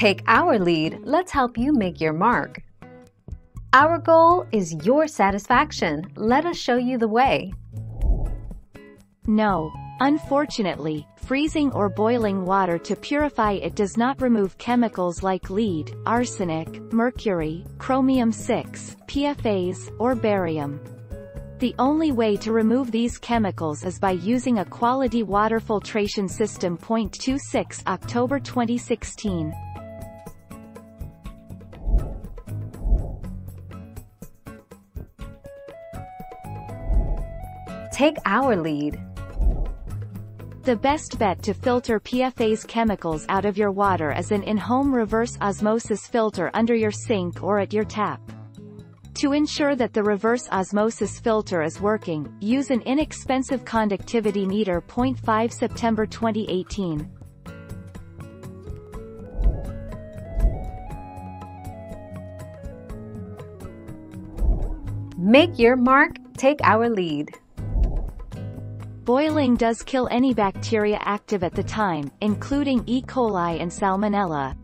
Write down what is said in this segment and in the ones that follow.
Take our lead, let's help you make your mark. Our goal is your satisfaction. Let us show you the way. No. Unfortunately, freezing or boiling water to purify it does not remove chemicals like lead, arsenic, mercury, chromium-6, PFAS, or barium. The only way to remove these chemicals is by using a quality water filtration system. 26 October 2016 Take our lead. The best bet to filter PFAS chemicals out of your water is an in-home reverse osmosis filter under your sink or at your tap. To ensure that the reverse osmosis filter is working, use an inexpensive conductivity meter. 5 September 2018 Make your mark, take our lead. Boiling does kill any bacteria active at the time, including E. coli and Salmonella.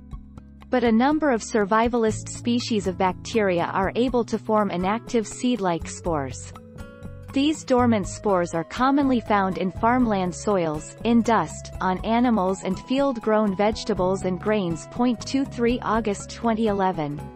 But a number of survivalist species of bacteria are able to form inactive seed-like spores. These dormant spores are commonly found in farmland soils, in dust, on animals and field-grown vegetables and grains. 23 August 2011